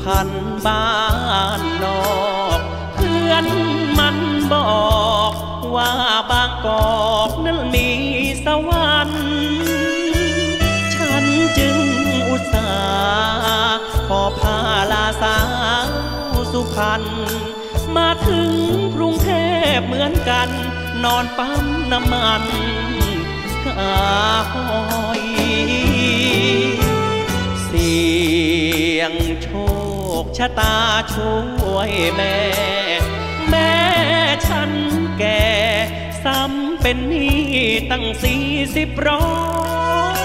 พรรณบ้านนอก เพื่อนมันบอก ว่าบางกอกนั้นมีสวรรค์ฉันจึงอุตส่าห์ขอพาลาสาวสุพรรณมาถึงกรุงเทพเหมือนกัน นอนปั๊มน้ำมันกาหอยเสียงโช คชะตาช่วยแม่ แม่ฉันแก่ซ้ำเป็นหนี้ตั้งสี่สิบร้อ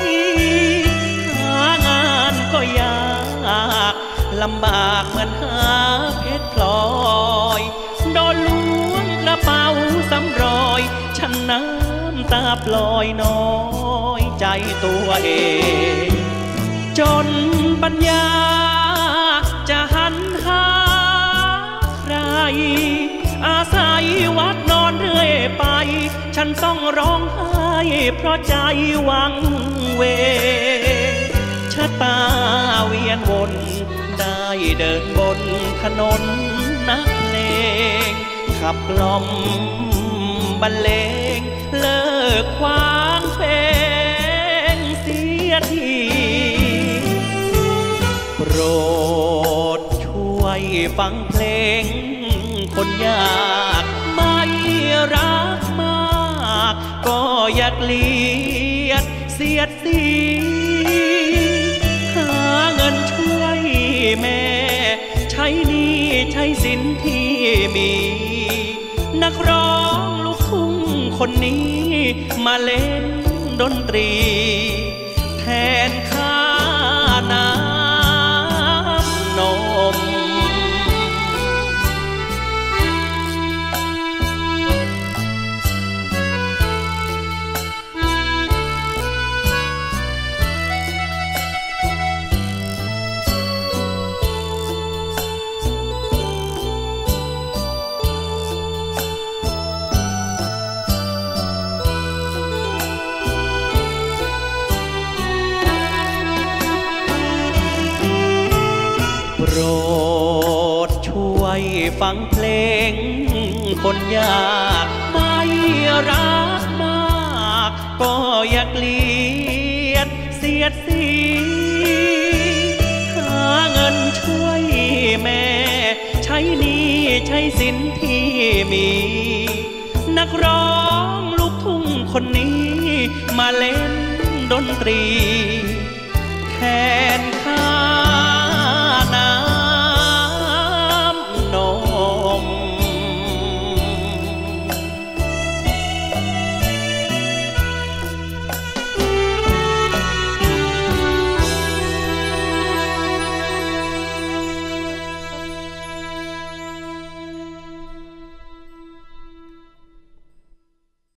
ยหางานก็ยากลำบากเหมือนหาเพชรพลอยโดนล้วงกระเป๋าสำรอยฉันน้ำตาปล่อยน้อยใจตัวเอง จนปัญญา อาศัยวัดนอนเรื่อยไป ฉันต้องร้องไห้เพราะใจหวังเวชะตาเวียนวน ได้เดินบนถนนนักเลงขับกล่อมบรรเลงเลิกควางเพลงเสียทีโปรดช่วยฟังเพลง คนยากไม่รักมาก ก็อยากเลียดเสียดสีหาเงินช่วยแม่ ใช้หนี้ใช้สินที่มี นักร้องลูกทุ่งคนนี้ มาเล่นดนตรี แทนค่า โปรดช่วยฟังเพลง คนยากไม่รักมาก ก็อยากเลียดเสียดสีหาเงินช่วยแม่ ใช้หนี้ใช้สินที่มี นักร้องลูกทุ่งคนนี้ มาเล่นดนตรีแทน